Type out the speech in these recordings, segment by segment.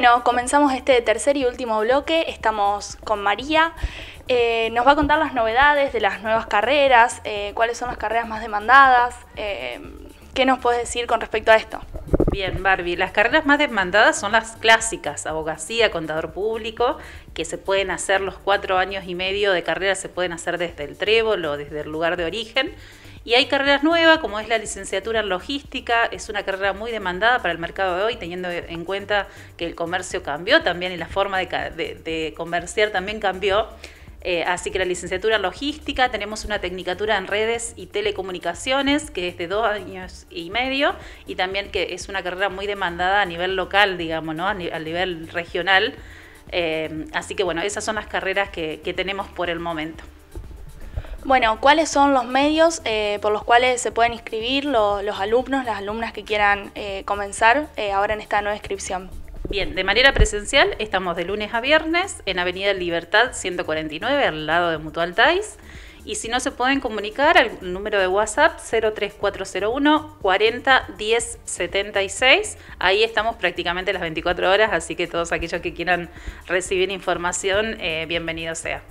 Bueno, comenzamos este tercer y último bloque. Estamos con María. Eh, nos va a contar las novedades de las nuevas carreras, eh, cuáles son las carreras más demandadas. Eh, ¿Qué nos puedes decir con respecto a esto? Bien, Barbie, las carreras más demandadas son las clásicas, abogacía, contador público, que se pueden hacer los cuatro años y medio de carrera, se pueden hacer desde el trébol o desde el lugar de origen. Y hay carreras nuevas, como es la licenciatura en logística, es una carrera muy demandada para el mercado de hoy, teniendo en cuenta que el comercio cambió también y la forma de, comerciar también cambió. Eh, así que la licenciatura en logística, tenemos una tecnicatura en redes y telecomunicaciones, que es de dos años y medio, y también que es una carrera muy demandada a nivel local, digamos, ¿no? a, nivel regional. Eh, así que bueno, esas son las carreras que, tenemos por el momento. Bueno, ¿cuáles son los medios eh, por los cuales se pueden inscribir los alumnos, las alumnas que quieran comenzar ahora en esta nueva inscripción? Bien, de manera presencial estamos de lunes a viernes en Avenida Libertad 149, al lado de Mutual Tais. Y si no se pueden comunicar, al número de WhatsApp 03401 40 10 76. Ahí estamos prácticamente las 24 horas, así que todos aquellos que quieran recibir información, eh, bienvenido sea.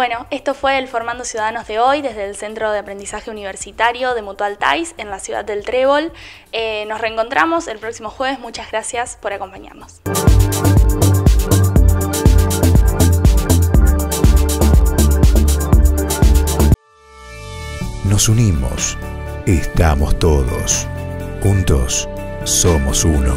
Bueno, esto fue el Formando Ciudadanos de hoy desde el Centro de Aprendizaje Universitario de Mutual Tais en la ciudad del Trébol. Eh, nos reencontramos el próximo jueves. Muchas gracias por acompañarnos. Nos unimos. Estamos todos. Juntos somos uno.